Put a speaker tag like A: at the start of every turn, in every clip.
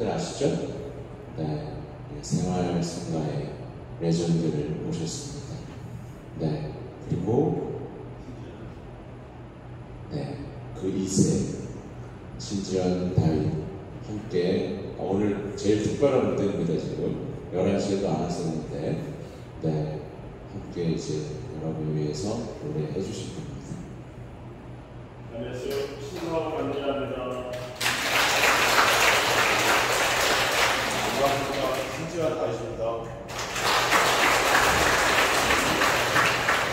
A: 그 아시죠? 네, 생활 성가의 레전드를 모셨습니다. 네, 그리고 네, 그 2세 진지한 다윗 함께 오늘 제일 특별한 무대입니다 지금 11시에도 안 왔었는데 네, 함께 이제 여러분 위해서 노래해 주실 겁니다.
B: 안녕하세요. 감사합니다.
C: 반갑습니다. 신지한 다이십니다.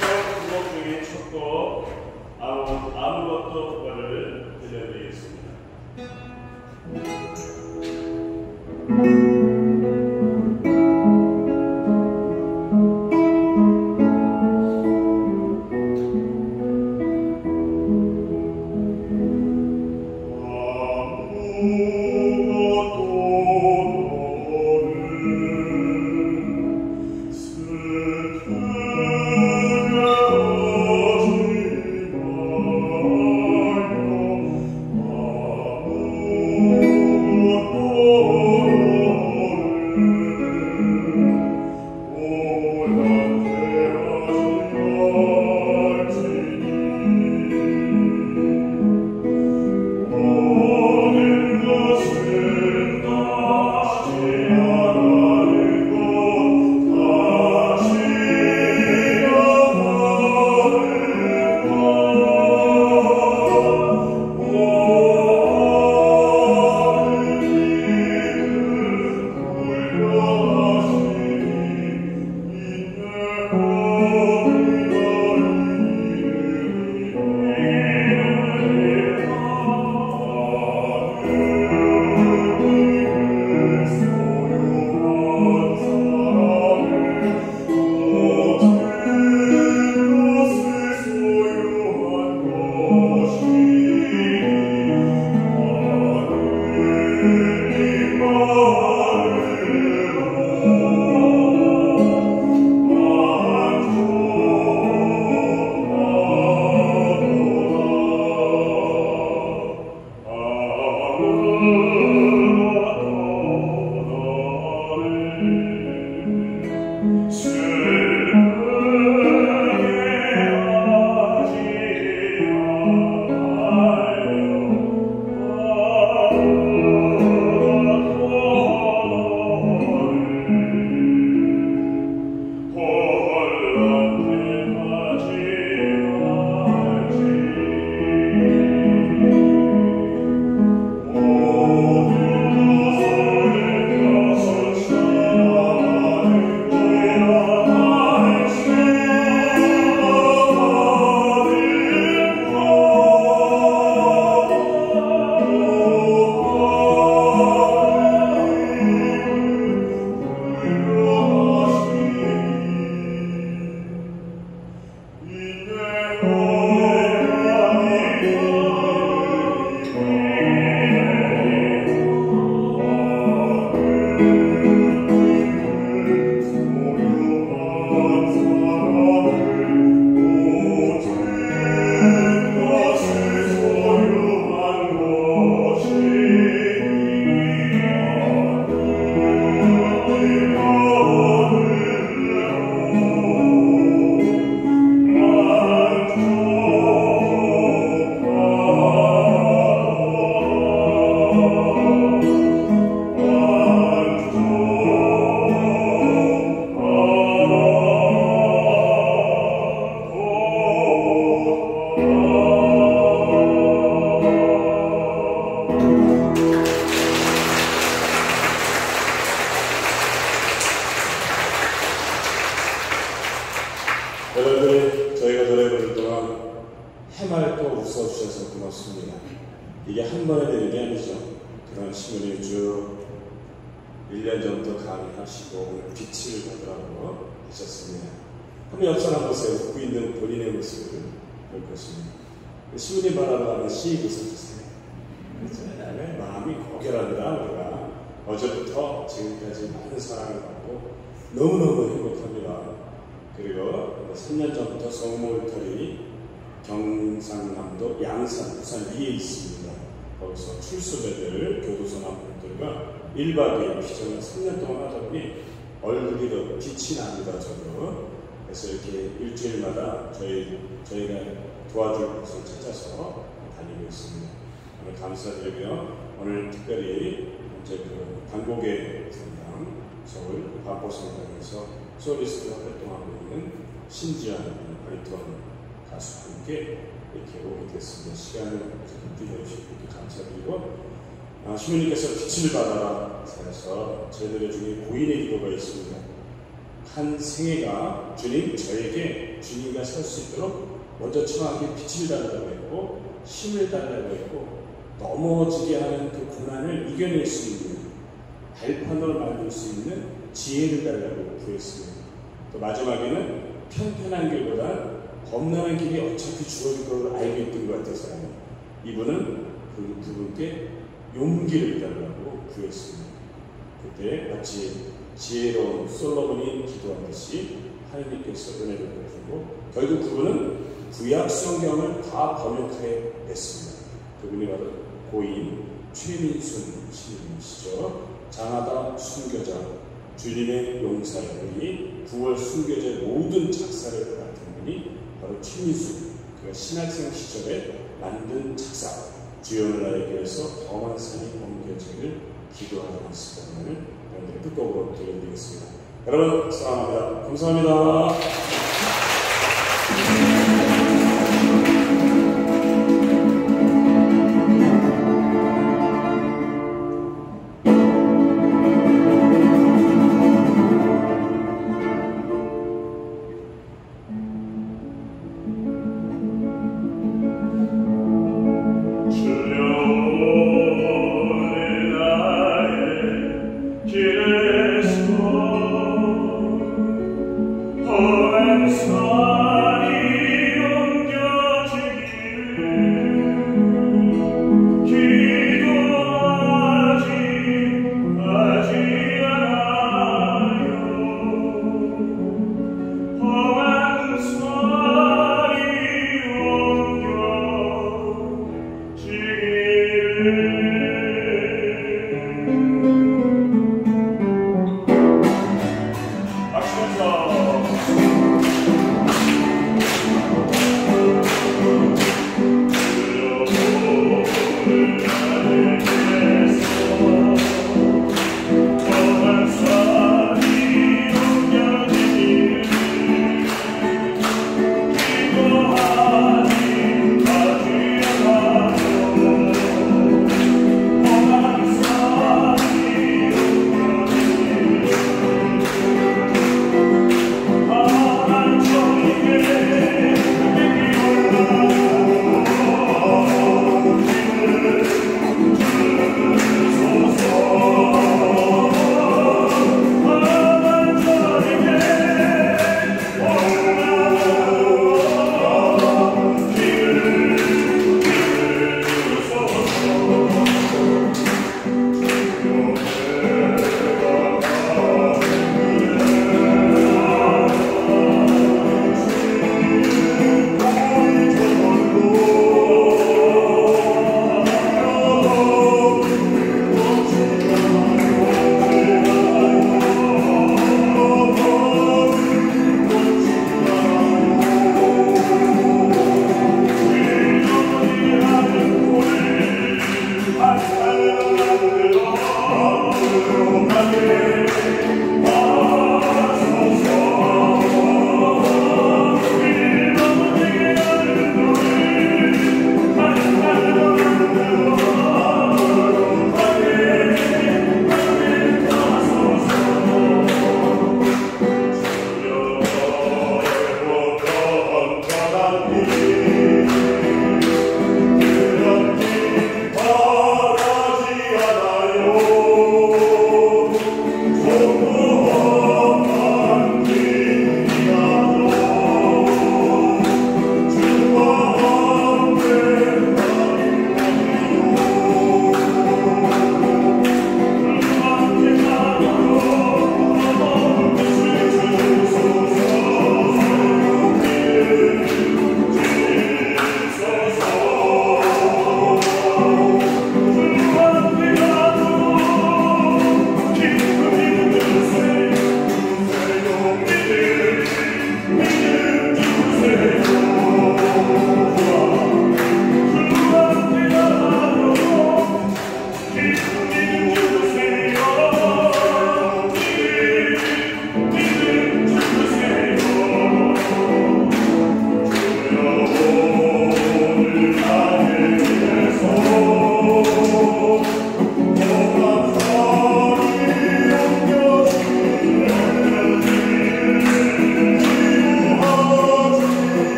B: 첫 구곡 중에 첫곡 아무, 아무
C: 이게 한 번에 되는 게 아니죠. 그런 시간을 쭉 1년 전부터 강의하시고 빛을 보더라고 하셨습니다. 한번 옆 사람 보세요. 웃고 있는 본인의 모습을 볼 것입니다. 시운이 바라보는 시 웃어주세요. 그렇죠. 왜 마음이 고결하더라 우리가 어제부터 지금까지 많은 사랑을 받고 너무너무 행복합니다. 그리고 3년 전부터 성모울터리 경상남도 양산 부산 위에 있습니다. 거기서 출소배들 교도소 남분들과
B: 1박 2일 피정을 3년 동안 하다 보니 얼굴이 더 빛이 납니다, 저도. 그래서 이렇게 일주일마다 저희, 저희가 도와줄 곳을 찾아서 다니고 있습니다. 오늘 감사드리고요. 오늘 특별히 이제 그 반곡의 성당, 서울 반포성당에서 소리스트로 활동하고 있는 신지한 바리톤 가수와 함께 이렇게 오게 됐습니다. 시간을 빌려주시고 이렇게 감사드리고 아, 시민님께서 빛을 받아라 제 노래 중에 고인의 기도가 있습니다. 한 생애가 주님 저에게 주님과 설수 있도록 먼저 청하게 빛을 달라고 했고 힘을 달라고 했고 넘어지게 하는 그 고난을 이겨낼 수 있는 발판으로 만들 수 있는 지혜를 달라고 구했습니다. 또 마지막에는 편편한 길보다 겁나는 길이 어차피 주어질 걸 알고 있던 것 같아서 이분은 그 그분께 용기를 달라고 구했습니다. 그때 마치 지혜로운 솔로몬이 기도하듯이 하나님께서 은혜를 베주고 결국 그분은 구약 성경을 다 번역해 냈습니다. 그분이 바로 고인 최민순 시인이시죠. 장하다 순교자 주님의 용사의 우리 9월 순교제 모든 작사를 바로 최민순 그가 신학생 시절에 만든 작사 주연을 나에게 해서 험한 산이 옮겨지기를 있습니다. 오늘 여러분들의 끝곡으로 들려드리겠습니다. 여러분 사랑합니다. 감사합니다.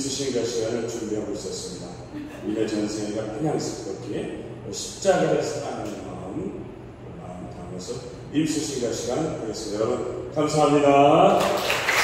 B: 입수신가 시간을 준비하고 있었습니다. 이내 전생애가 마냥 슬펐기에 십자가를 사랑하는 마음, 그 마음 담아서 입수신가 시간 하겠습니다. 여러분, 감사합니다.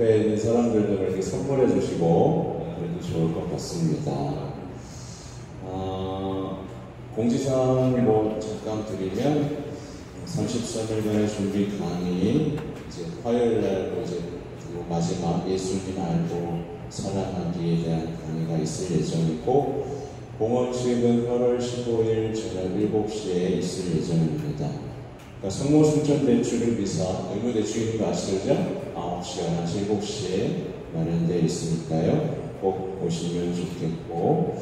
A: 옆, 옆에 있는 사람들도 이렇게 선물해 주시고 네, 그래도 좋을 것 같습니다. 아, 공지사항 뭐 잠깐 드리면 33일 전에 준비 강의 이제 화요일 날 이제 그리고 마지막 예수님 알고 사랑하기에 대한 강의가 있을 예정이고 공원식은 8월 15일 저녁 7시에 있을 예정입니다. 그러니까 성모 순천 대출을 비사 의무 대출인 거 아시죠? 9시, 11시, 7시에 마련되어 있으니까요. 꼭 오시면 좋겠고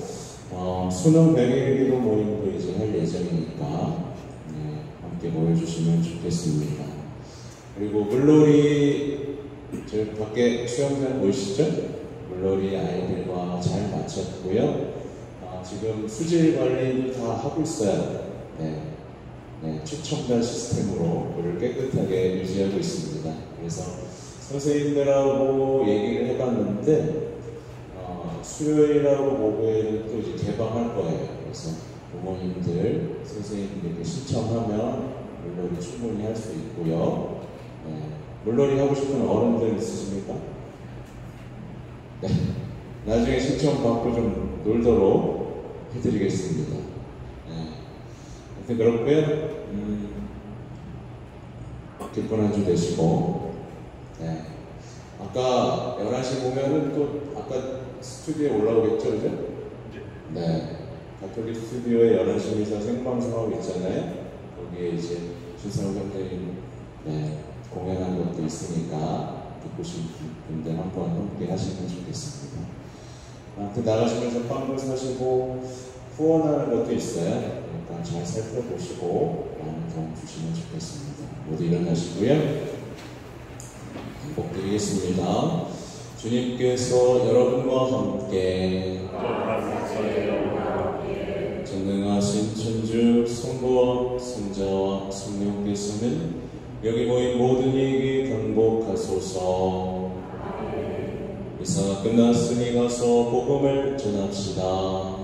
A: 어, 수능 100일 기도 모임도 이제 할 예정이니까 네, 함께 모여주시면 좋겠습니다. 그리고 물놀이 저희 밖에 수영장 보이시죠? 물놀이 아이들과 잘 마쳤고요. 아, 지금 수질 관리도 다 하고 있어요. 네. 네, 최첨단 시스템으로 물을 깨끗하게 유지하고 있습니다. 그래서 선생님들하고 얘기를 해봤는데 어, 수요일하고 목요일은 또 이제 개방할 거예요. 그래서 부모님들, 선생님들에게 신청하면 물놀이 충분히 할 수 있고요. 네, 물놀이 하고 싶은 어른들 있으십니까? 네, 나중에 신청 받고 좀 놀도록 해드리겠습니다. 네, 하여튼 그렇고요. 음, 기쁜 한 주 되시고, 네. 아까 11시 보면은 또 아까 스튜디오에 올라오겠죠, 그죠? 네. 가톨릭 스튜디오에 11시 미사 생방송하고 있잖아요. 거기에 이제 신성 선생님 네, 공연한 것도 있으니까 듣고 싶은 분들 한번 함께 하시면 좋겠습니다. 아무튼 나가시면서 빵도 사시고 후원하는 것도 있어요. 그러니까 잘 살펴보시고 많은 도움 주시면 좋겠습니다. 모두 일어나시고요. 행복드리겠습니다. 주님께서 여러분과 함께 전능하신 천주 성부와 성자와 성령께서는 여기 모인 모든 이에게 강복하소서 이사가 끝났으니 가서 복음을 전합시다.